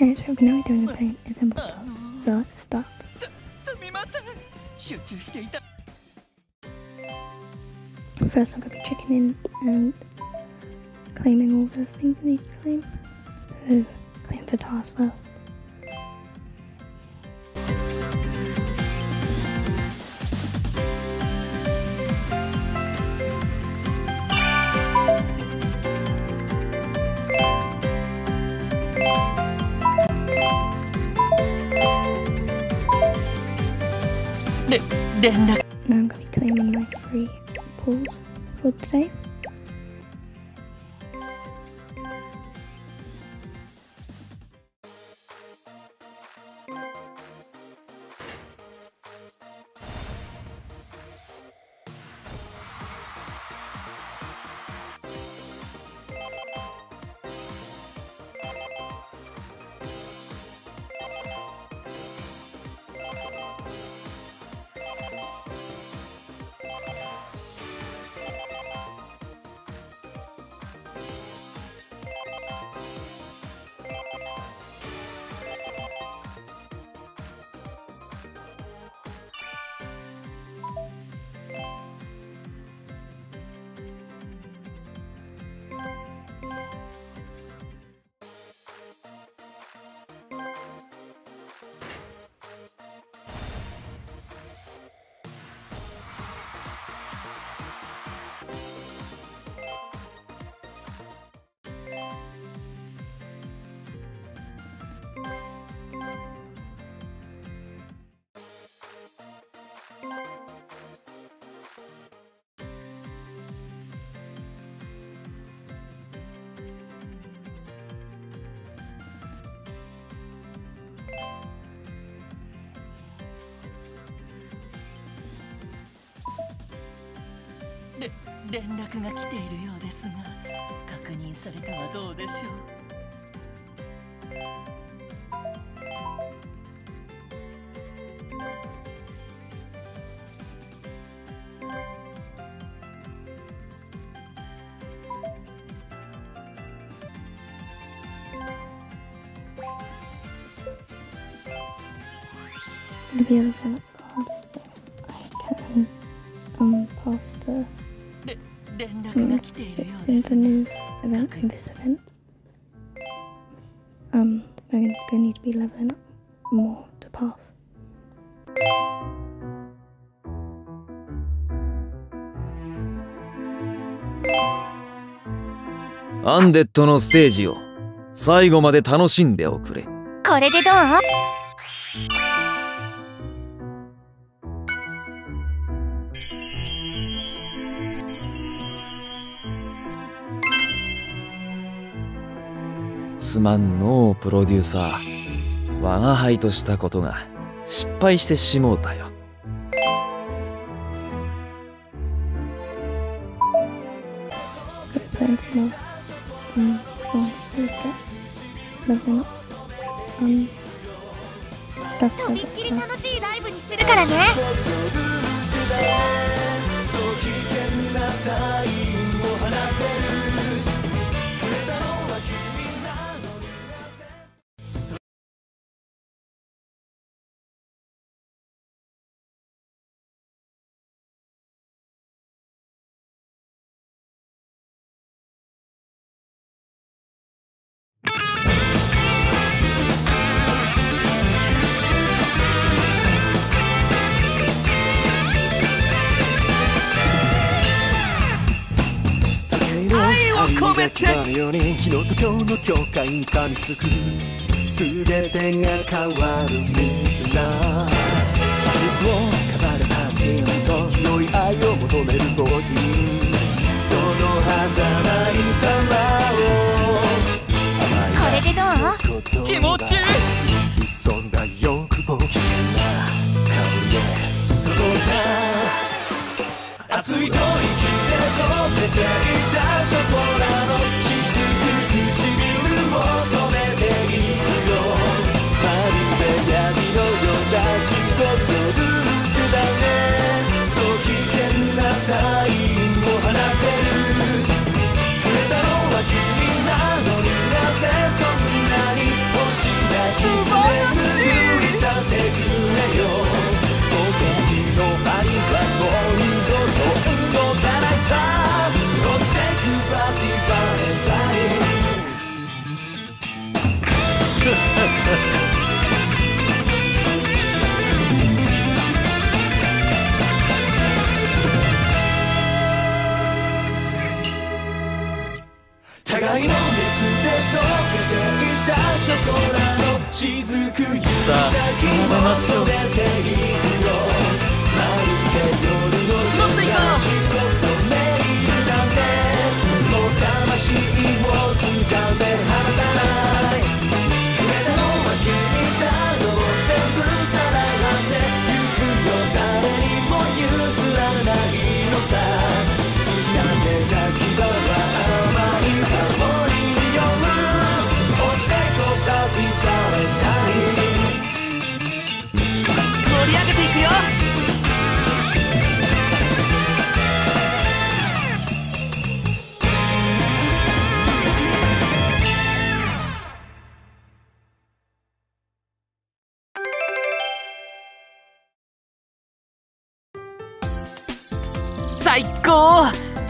Okay, so now we're doing the paint example stars. So let's start. すみません集中していた First, I'm going to be checking in and claiming all the things I need to claim. So, claim for tasks first. Now I'm going to be claiming my free pulls for today. 連絡が来ているようですが確認されたはどうでしょう「to be able to look cards event in this event. Um I'm gonna need to be leveling up more to pass. アンデッドのステージを最後まで楽しんでおくれこれでどうすまんのうプロデューサー。我が輩としたことが失敗してしもうたよ。とびっきり楽しいライブにするからね愛を込めて昨日と今日の境界に噛みつく全てが変わるみたいな傷を飾れたティンと良い愛を求めるボディその狭間に様をこれでどう気持ちいい潜んだ欲望危険な香りで注いだ熱い吐息で止めていた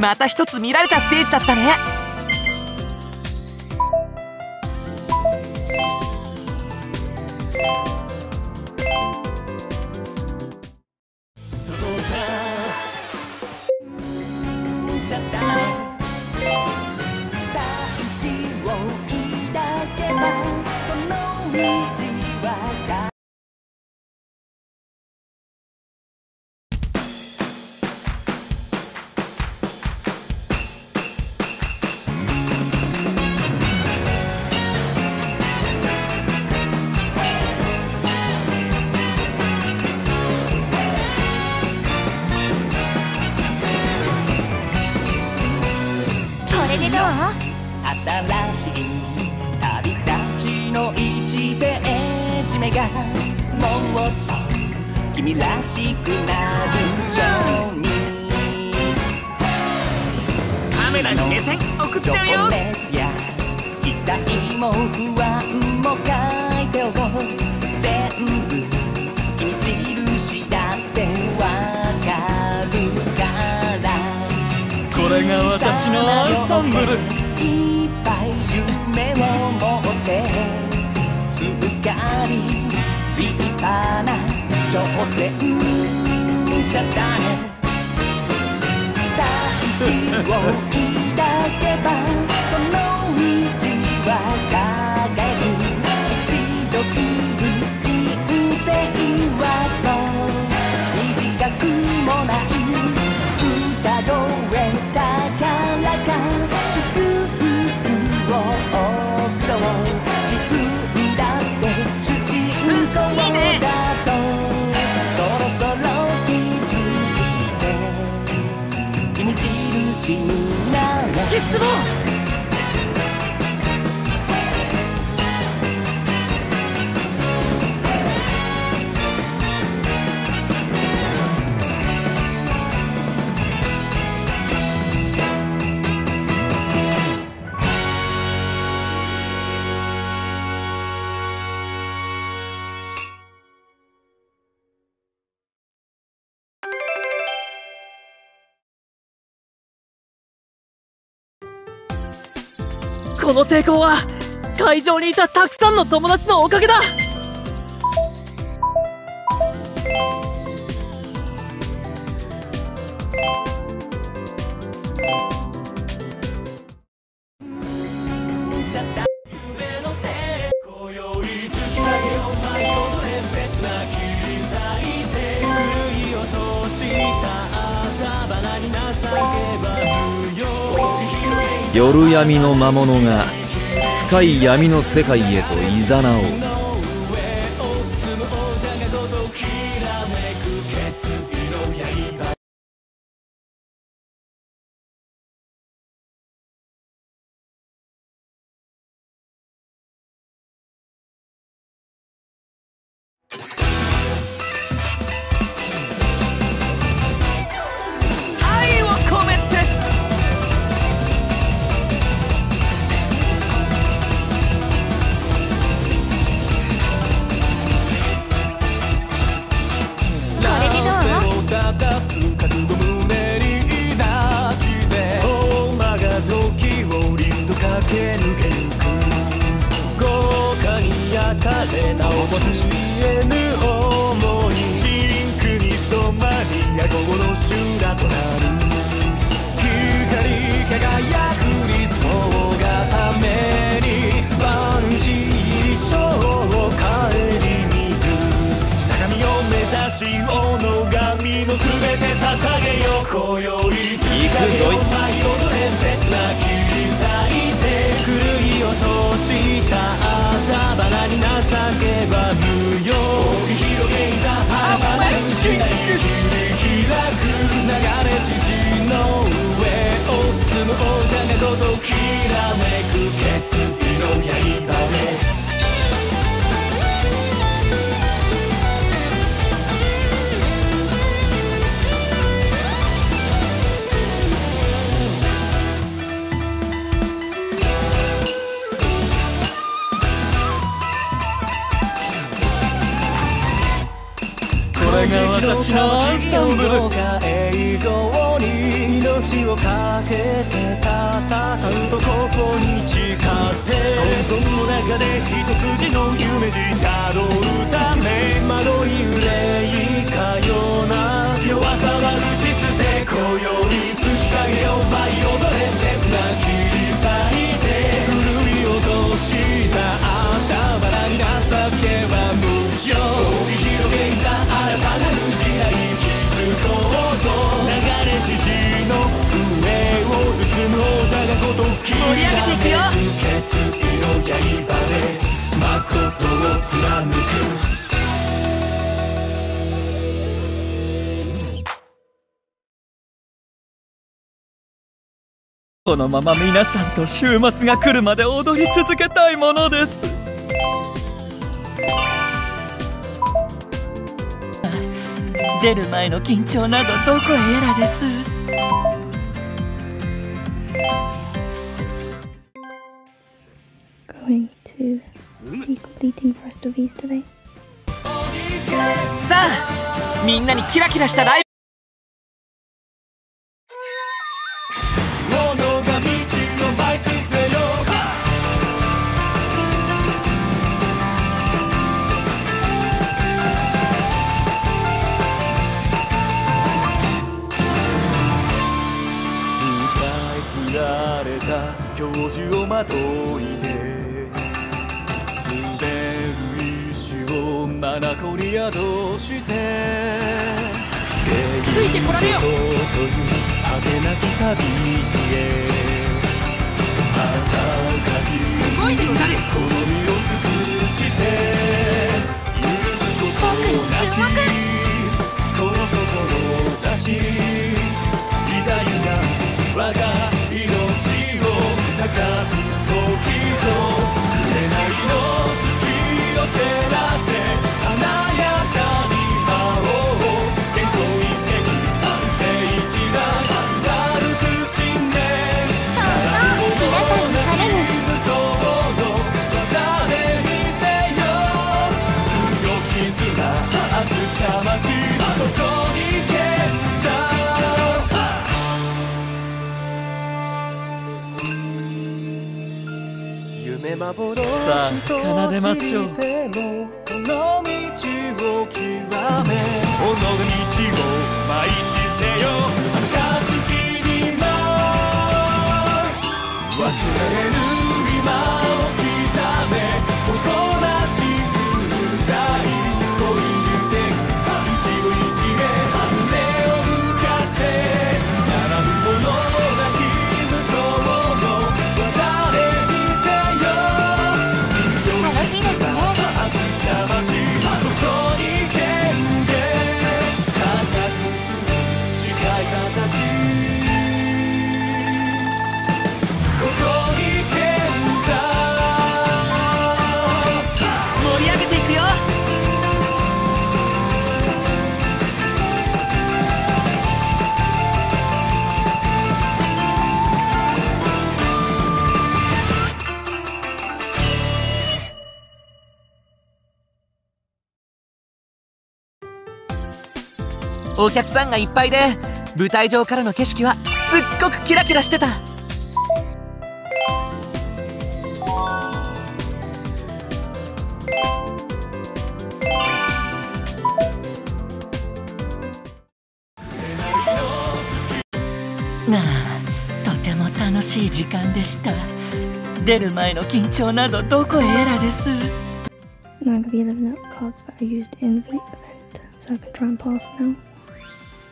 また一つ見られたステージだったね。シャッカメラに目線送っちゃうよ。期待も不安も書いておこう。全部君印だってわかるから。これが私のアンサンブル。いっぱい夢を持ってすっかり立派な挑戦を抱けば絶望。この成功は会場にいたたくさんの友達のおかげだ。夜闇の魔物が深い闇の世界へと誘おう。ぞ映うか。に命をかけて戦うとここに近づくの中で一筋の夢このまま皆さんと週末が来るまで踊り続けたいものです。出る前の緊張などどこへやらです。さあみんなにキラキラしたライブ。どうして夢幻と奏でましょうこの道を極めこの道を舞いせよ。暁に舞い忘れお客さんがいっぱいで舞台上からの景色はすっごくキラキラしてた。なとても楽しい時間でした。出る前の緊張などどこへやらです。9 11 cards are used in the event, so I can try and pass now.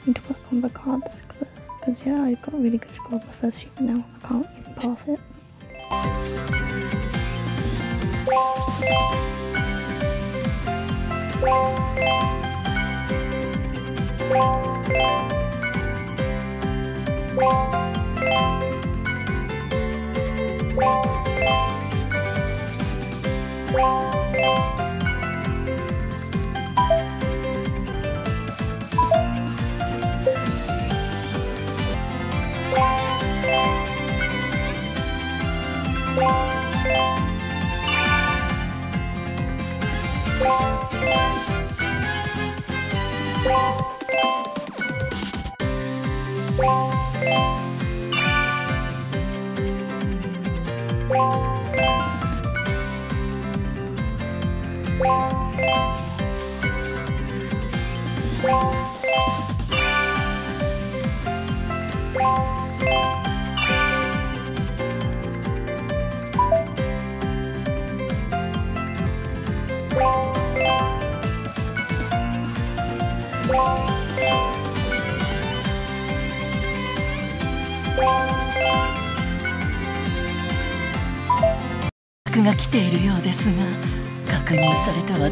need to work on the cards because yeah, I got a really good score the first year now. I can't even pass it. 客確認されたわ。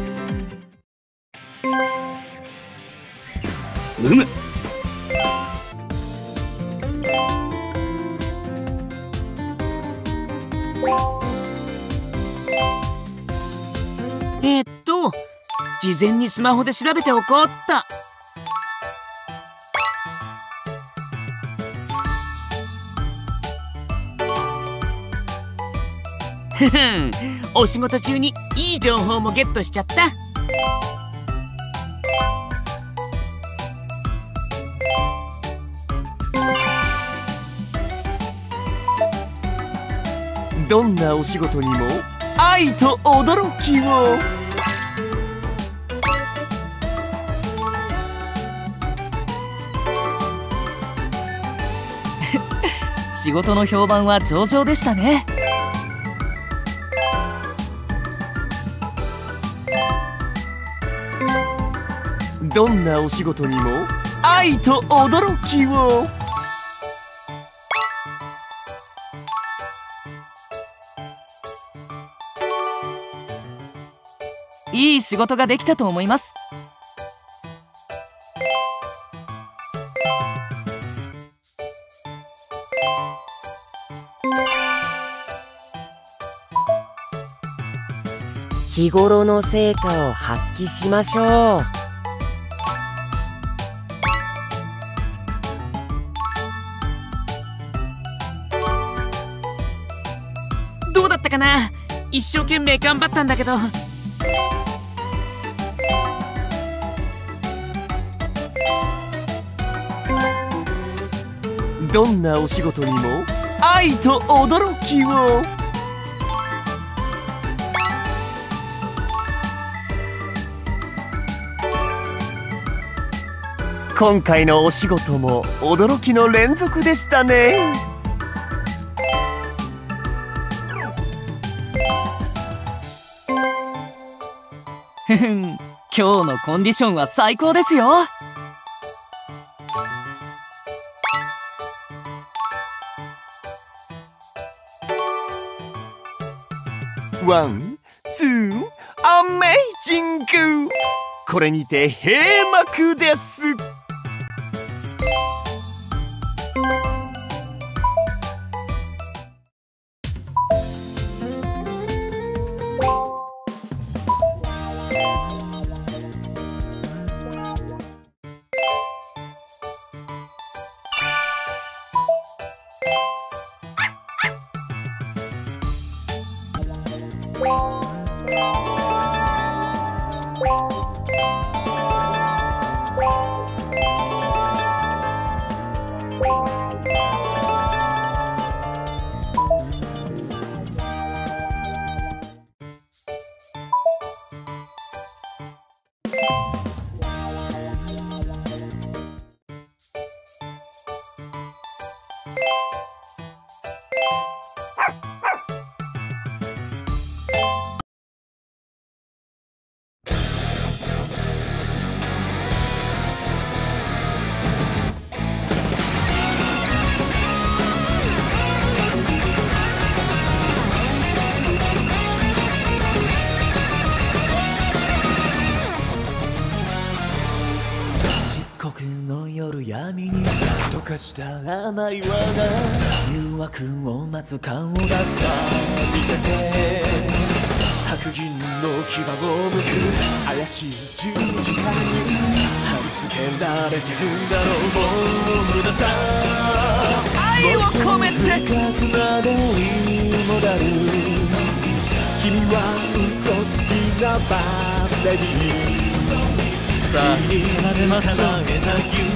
うむ。えーっと事前にスマホで調べておこうっと。ふふんお仕事中にいい情報もゲットしちゃった。どんなお仕事にも愛と驚きを。仕事の評判は上々でしたねどんなお仕事にも愛と驚きを。いい仕事ができたと思います。日頃の成果を発揮しましょう。かな。一生懸命頑張ったんだけど。どんなお仕事にも愛と驚きを。今回のお仕事も驚きの連続でしたね。今日のコンディションは最高ですよ。ワン、ツー、アメイジング。これにて閉幕です。した甘い輪が誘惑を待つ顔がさ見せて白銀の牙を向く怪しい十字架に貼り付けられてるんだろうもう無駄さ愛を込めて深くまでもだる君は嘘つきなバッテリーさあ始めましょ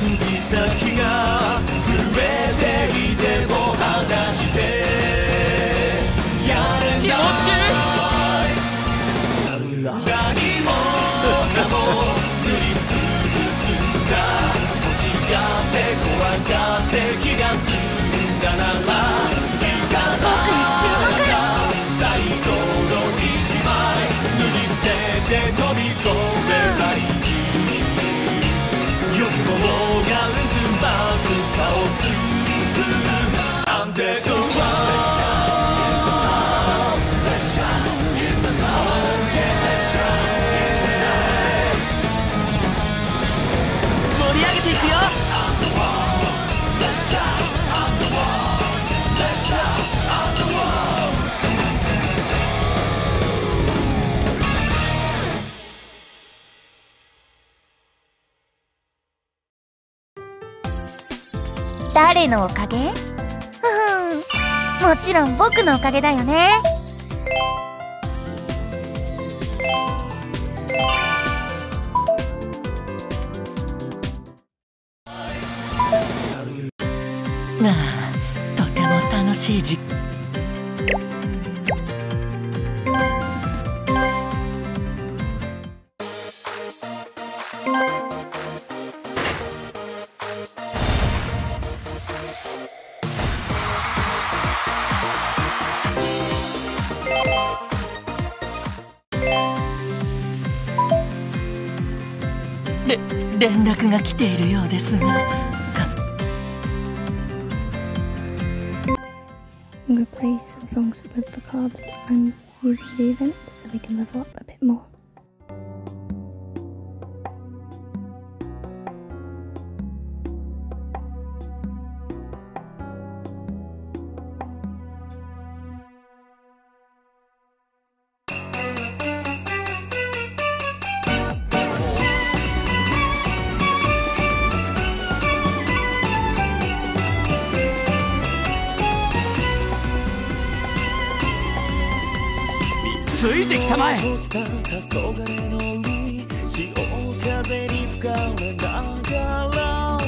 誰のおかげ？うん。もちろん僕のおかげだよね。ああとても楽しい時連絡が来ているようですがか I'm gonna play some songs with the cards and use the event so we can level up a bit more.「風に吹かれながら乱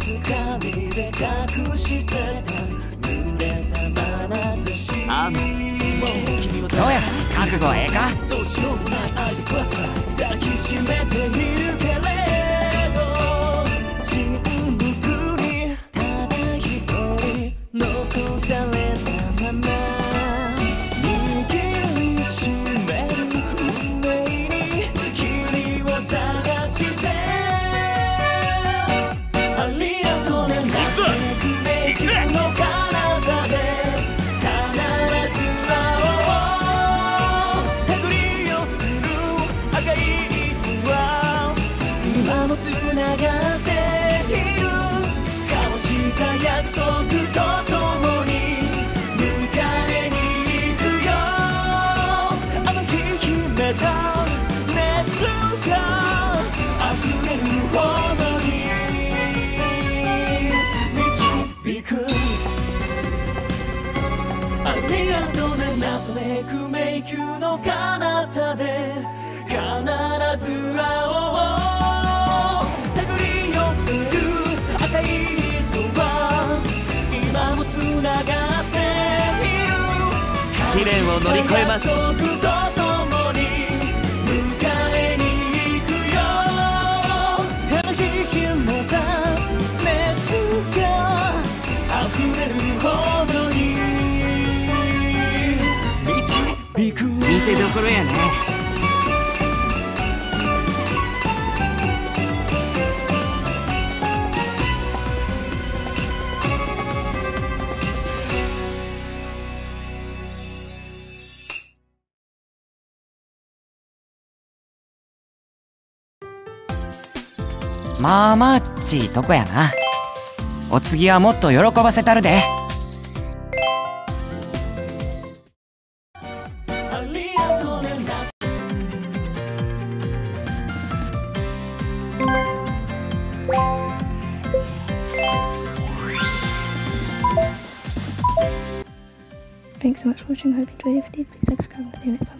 す髪で隠してた濡れた眼差しあんもう君もどうや覚悟はええか？れるほどに。導く見せどころやねまあまあっちいとこやなお次はもっと喜ばせたるで Thanks so much for watching. Hope you enjoyed it. If you did, please subscribe and see you next time.